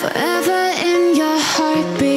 Forever in your heartbeat.